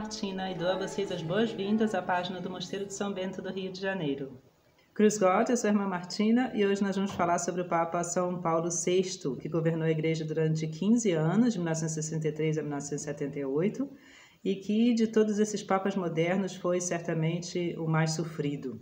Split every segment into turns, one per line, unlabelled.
Martina e dou a vocês as boas-vindas à página do Mosteiro de São Bento do Rio de Janeiro. Cruz God, eu sou a irmã Martina e hoje nós vamos falar sobre o Papa São Paulo VI, que governou a igreja durante 15 anos, de 1963 a 1978, e que de todos esses papas modernos foi certamente o mais sofrido.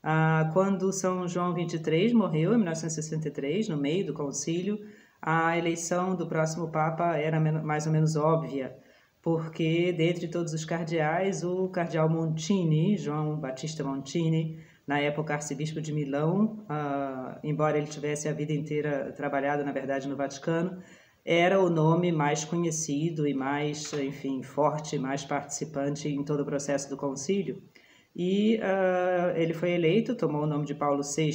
Ah, quando São João XXIII morreu, em 1963, no meio do concílio, a eleição do próximo Papa era mais ou menos óbvia, porque dentre todos os cardeais, o cardeal Montini, João Batista Montini, na época arcebispo de Milão, uh, embora ele tivesse a vida inteira trabalhado, na verdade, no Vaticano, era o nome mais conhecido e mais, enfim, forte, mais participante em todo o processo do concílio. E uh, ele foi eleito, tomou o nome de Paulo VI,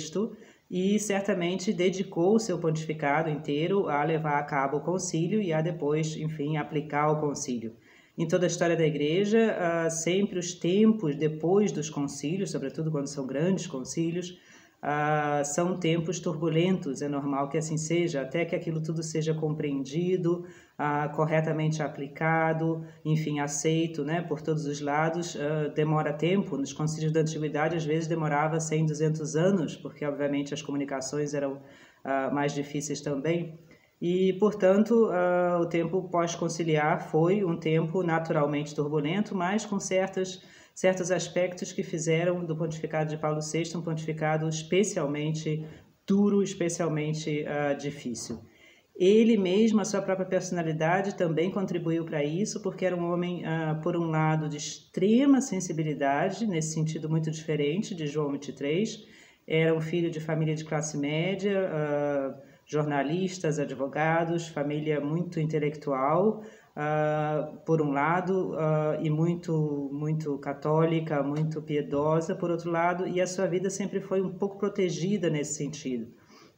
e certamente dedicou o seu pontificado inteiro a levar a cabo o concílio e a depois, enfim, aplicar o concílio. Em toda a história da igreja, uh, sempre os tempos depois dos concílios, sobretudo quando são grandes concílios, uh, são tempos turbulentos, é normal que assim seja, até que aquilo tudo seja compreendido, uh, corretamente aplicado, enfim, aceito né, por todos os lados, uh, demora tempo. Nos concílios da antiguidade, às vezes demorava 100, 200 anos, porque obviamente as comunicações eram mais difíceis também. E, portanto, o tempo pós-conciliar foi um tempo naturalmente turbulento, mas com certas certos aspectos que fizeram do pontificado de Paulo VI um pontificado especialmente duro, especialmente uh, difícil. Ele mesmo, a sua própria personalidade, também contribuiu para isso, porque era um homem, uh, por um lado, de extrema sensibilidade, nesse sentido muito diferente de João 23. Era um filho de família de classe média, uh, jornalistas, advogados, família muito intelectual, uh, por um lado, uh, e muito, muito católica, muito piedosa, por outro lado, e a sua vida sempre foi um pouco protegida nesse sentido.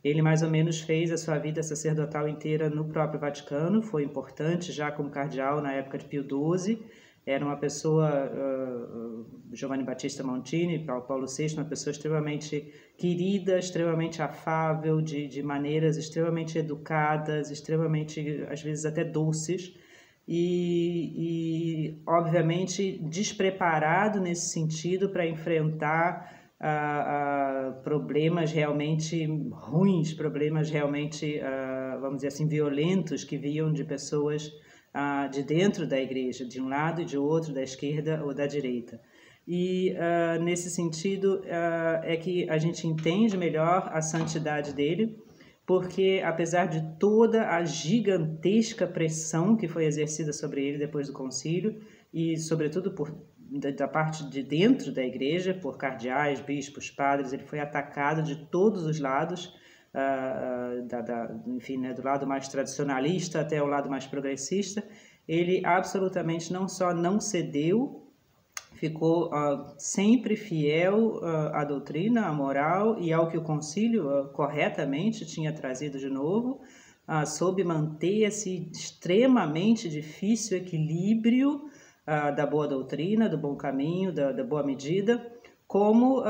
Ele mais ou menos fez a sua vida sacerdotal inteira no próprio Vaticano, foi importante já como cardeal na época de Pio XII, era uma pessoa, uh, Giovanni Battista Montini, Paulo VI, uma pessoa extremamente querida, extremamente afável, de, de maneiras extremamente educadas, extremamente, às vezes até doces, e, e obviamente, despreparado nesse sentido para enfrentar problemas realmente ruins, problemas realmente, vamos dizer assim, violentos que vinham de pessoas de dentro da igreja, de um lado e de outro, da esquerda ou da direita. E nesse sentido é que a gente entende melhor a santidade dele porque apesar de toda a gigantesca pressão que foi exercida sobre ele depois do concílio e sobretudo por da, parte de dentro da igreja por cardeais, bispos, padres, ele foi atacado de todos os lados, uh, da, da, enfim, né, do lado mais tradicionalista até o lado mais progressista. Ele absolutamente não só não cedeu ficou uh, sempre fiel uh, à doutrina, à moral e ao que o concílio uh, corretamente tinha trazido de novo, soube manter esse extremamente difícil equilíbrio da boa doutrina, do bom caminho, da, da boa medida, como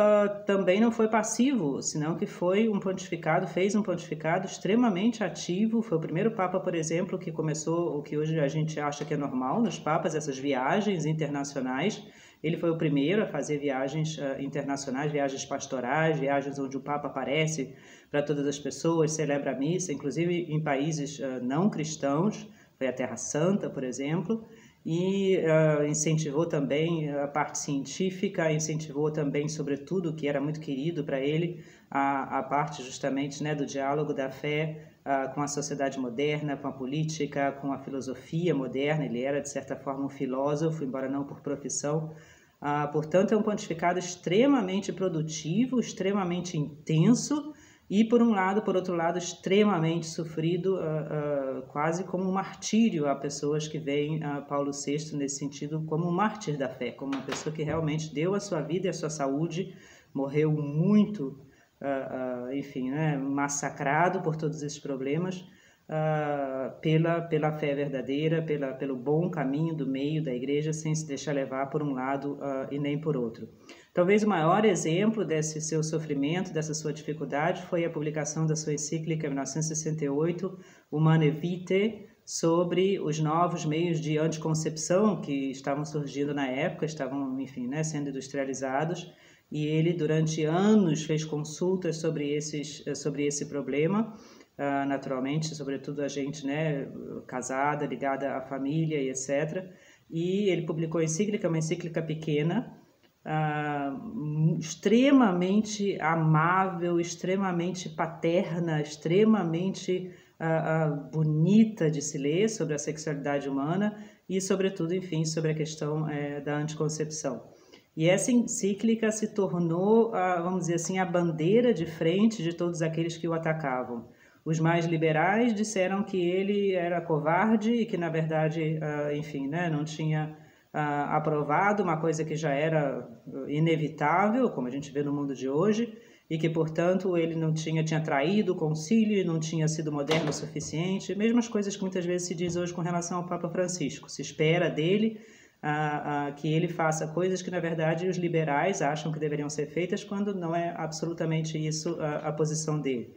também não foi passivo, senão que foi um pontificado, fez um pontificado extremamente ativo, foi o primeiro papa, por exemplo, que começou o que hoje a gente acha que é normal nos papas, essas viagens internacionais, ele foi o primeiro a fazer viagens uh, internacionais, viagens pastorais, viagens onde o Papa aparece para todas as pessoas, celebra a missa, inclusive em países uh, não cristãos, foi a Terra Santa, por exemplo, e uh, incentivou também a parte científica, incentivou também, sobretudo, que era muito querido para ele, a, a parte justamente né, do diálogo da fé uh, com a sociedade moderna, com a política, com a filosofia moderna. Ele era, de certa forma, um filósofo, embora não por profissão. Uh, portanto, é um pontificado extremamente produtivo, extremamente intenso e, por um lado, por outro lado, extremamente sofrido, uh, quase como um martírio a pessoas que veem Paulo VI nesse sentido como um mártir da fé, como uma pessoa que realmente deu a sua vida e a sua saúde, morreu muito uh, uh, enfim, né, massacrado por todos esses problemas, uh, pela, pela fé verdadeira, pela, pelo bom caminho do meio da igreja, sem se deixar levar por um lado e nem por outro. Talvez o maior exemplo desse seu sofrimento, dessa sua dificuldade, foi a publicação da sua encíclica em 1968, Humane Vitae, sobre os novos meios de anticoncepção que estavam surgindo na época, estavam, enfim, né, sendo industrializados, e ele durante anos fez consultas sobre esses sobre esse problema, uh, naturalmente, sobretudo a gente, né, casada, ligada à família e etc. E ele publicou encíclica, uma encíclica pequena, uh, extremamente amável, extremamente paterna, extremamente uh, bonita de se ler sobre a sexualidade humana e, sobretudo, enfim, sobre a questão uh, da anticoncepção. E essa encíclica se tornou, vamos dizer assim, a bandeira de frente de todos aqueles que o atacavam. Os mais liberais disseram que ele era covarde e que, na verdade, enfim, né, não tinha aprovado uma coisa que já era inevitável, como a gente vê no mundo de hoje, e que, portanto, ele não tinha, tinha traído o concílio, não tinha sido moderno o suficiente, mesmas coisas que muitas vezes se diz hoje com relação ao Papa Francisco. Se espera dele ah, ah, que ele faça coisas que, na verdade, os liberais acham que deveriam ser feitas, quando não é absolutamente isso a, a posição dele.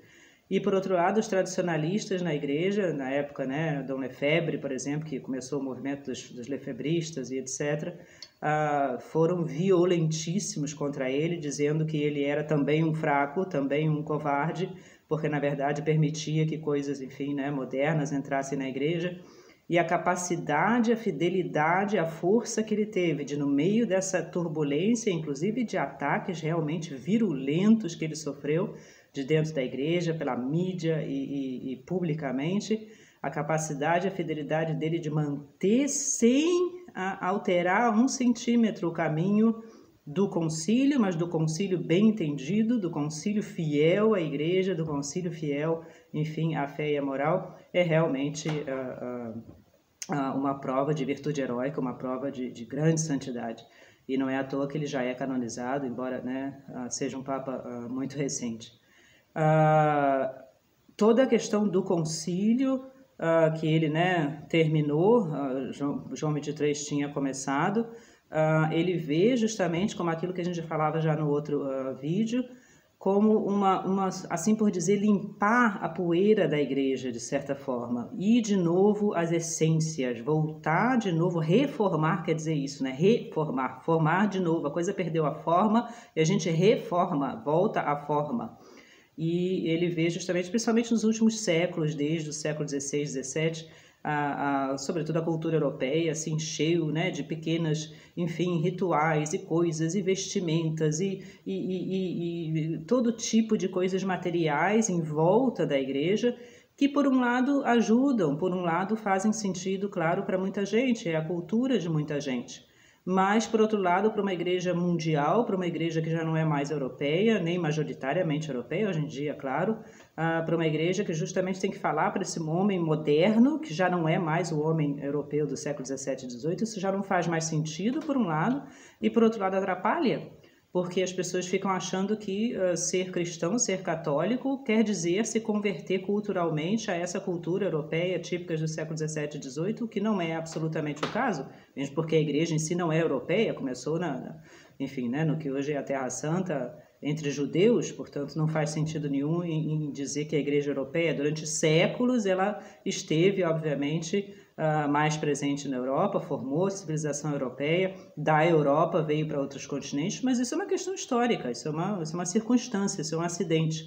E, por outro lado, os tradicionalistas na igreja, na época, né, Dom Lefebvre, por exemplo, que começou o movimento dos, dos lefebristas e etc., uh, foram violentíssimos contra ele, dizendo que ele era também um fraco, também um covarde, porque, na verdade, permitia que coisas, enfim, né, modernas entrassem na igreja. E a capacidade, a fidelidade, a força que ele teve de, no meio dessa turbulência, inclusive de ataques realmente virulentos que ele sofreu, de dentro da igreja, pela mídia e, e, e publicamente, a capacidade, a fidelidade dele de manter sem alterar um centímetro o caminho do concílio, mas do concílio bem entendido, do concílio fiel à igreja, do concílio fiel, enfim, à fé e à moral, é realmente uh, uh, uh, uma prova de virtude heróica, uma prova de, de grande santidade. E não é à toa que ele já é canonizado, embora né, seja um Papa muito recente. Uh, toda a questão do concílio uh, que ele né, terminou, uh, João, João 23 tinha começado, ele vê justamente como aquilo que a gente falava já no outro vídeo, como uma, uma, assim por dizer, limpar a poeira da igreja, de certa forma, e de novo as essências, voltar de novo, reformar quer dizer isso, né? Reformar, formar de novo, a coisa perdeu a forma e a gente reforma, volta à forma. E ele vê justamente, principalmente nos últimos séculos, desde o século XVI, XVII, a, a, sobretudo a cultura europeia, assim, cheio né, de pequenas, enfim, rituais e coisas, e vestimentas, e, e, e, e todo tipo de coisas materiais em volta da igreja, que por um lado ajudam, por um lado fazem sentido, claro, para muita gente, é a cultura de muita gente mas, por outro lado, para uma igreja mundial, para uma igreja que já não é mais europeia, nem majoritariamente europeia, hoje em dia, claro, ah, para uma igreja que justamente tem que falar para esse homem moderno, que já não é mais o homem europeu do século XVII e XVIII, isso já não faz mais sentido, por um lado, e, por outro lado, atrapalha porque as pessoas ficam achando que uh, ser cristão, ser católico, quer dizer se converter culturalmente a essa cultura europeia típica do século XVII e XVIII, o que não é absolutamente o caso, mesmo porque a igreja em si não é europeia, começou na, na enfim, né, no que hoje é a Terra Santa entre judeus, portanto não faz sentido nenhum em, dizer que a igreja europeia, durante séculos, ela esteve, obviamente, uh, mais presente na Europa, formou a civilização europeia, da Europa veio para outros continentes, mas isso é uma questão histórica, isso é uma, isso é uma circunstância, isso é um acidente.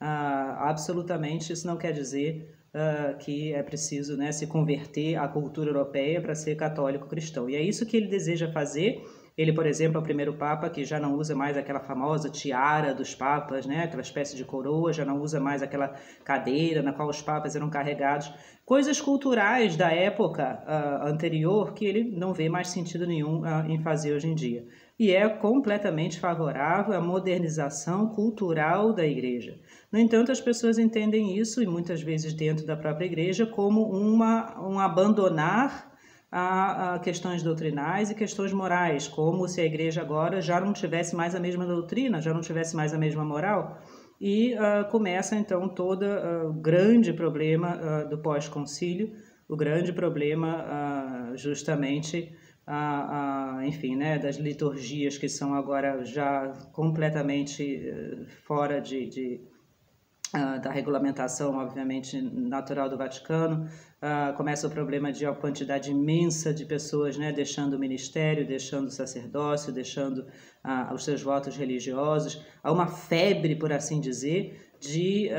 Uh, absolutamente, isso não quer dizer uh, que é preciso né, se converter à cultura europeia para ser católico cristão. E é isso que ele deseja fazer ele, por exemplo, é o primeiro papa que já não usa mais aquela famosa tiara dos papas, né? aquela espécie de coroa, já não usa mais aquela cadeira na qual os papas eram carregados. Coisas culturais da época uh, anterior que ele não vê mais sentido nenhum uh, em fazer hoje em dia. E é completamente favorável à modernização cultural da igreja. No entanto, as pessoas entendem isso, e muitas vezes dentro da própria igreja, como uma, um abandonar a, a, questões doutrinais e questões morais, como se a igreja agora já não tivesse mais a mesma doutrina, já não tivesse mais a mesma moral. E uh, começa então todo o uh, grande problema uh, do pós-concílio, o grande problema justamente, enfim, né, das liturgias que são agora já completamente fora de, de da regulamentação, obviamente, natural do Vaticano, uh, começa o problema de uma quantidade imensa de pessoas né, deixando o ministério, deixando o sacerdócio, deixando uh, os seus votos religiosos. Há uma febre, por assim dizer, de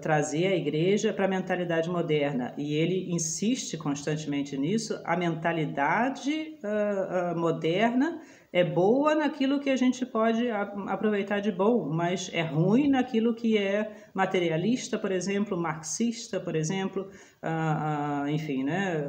trazer a igreja para a mentalidade moderna. E ele insiste constantemente nisso, a mentalidade moderna é boa naquilo que a gente pode aproveitar de bom, mas é ruim naquilo que é materialista, por exemplo, marxista, por exemplo, enfim, né,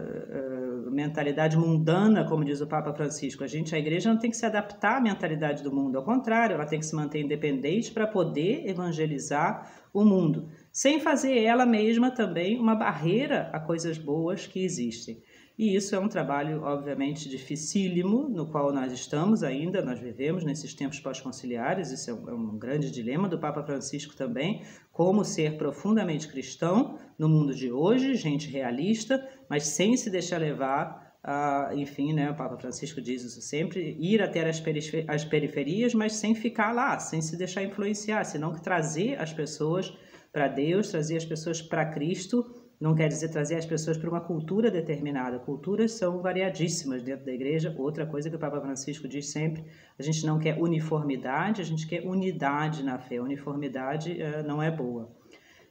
mentalidade mundana, como diz o Papa Francisco. A gente, a igreja, não tem que se adaptar à mentalidade do mundo, ao contrário, ela tem que se manter independente para poder evangelizar o mundo, sem fazer ela mesma também uma barreira a coisas boas que existem. E isso é um trabalho, obviamente, dificílimo, no qual nós estamos ainda, nós vivemos nesses tempos pós-conciliares, isso é um, é um, grande dilema do Papa Francisco também, como ser profundamente cristão no mundo de hoje, gente realista, mas sem se deixar levar a, enfim, né, o Papa Francisco diz isso sempre, ir até as, as periferias, mas sem ficar lá, sem se deixar influenciar, senão que trazer as pessoas para Deus, trazer as pessoas para Cristo, não quer dizer trazer as pessoas para uma cultura determinada. Culturas são variadíssimas dentro da igreja. Outra coisa que o Papa Francisco diz sempre: a gente não quer uniformidade, a gente quer unidade na fé. Uniformidade uh, não é boa.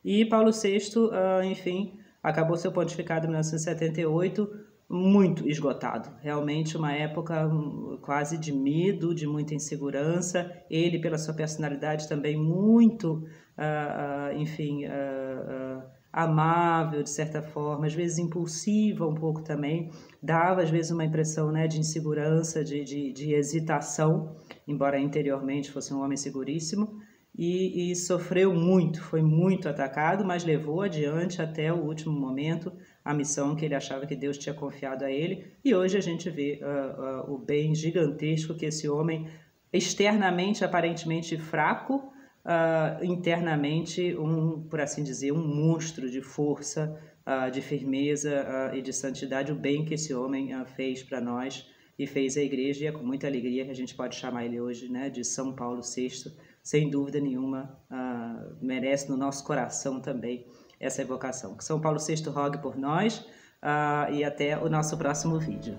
E Paulo VI, uh, eh, enfim, acabou seu pontificado em 1978 muito esgotado. Realmente uma época hum, quase de medo, de muita insegurança. Ele, pela sua personalidade, também muito, uh, enfim amável de certa forma, às vezes impulsiva um pouco também, dava às vezes uma impressão né, de insegurança, de, de, de hesitação, embora interiormente fosse um homem seguríssimo, e, e, sofreu muito, foi muito atacado, mas levou adiante até o último momento a missão que ele achava que Deus tinha confiado a ele, e hoje a gente vê uh, uh, o bem gigantesco que esse homem, externamente aparentemente fraco, uh, internamente um, por assim dizer, um monstro de força, uh, de firmeza uh, e de santidade, o bem que esse homem fez para nós e fez a igreja, e é com muita alegria que a gente pode chamar ele hoje né, de São Paulo VI, sem dúvida nenhuma, merece no nosso coração também essa evocação. Que São Paulo VI rogue por nós e até o nosso próximo vídeo.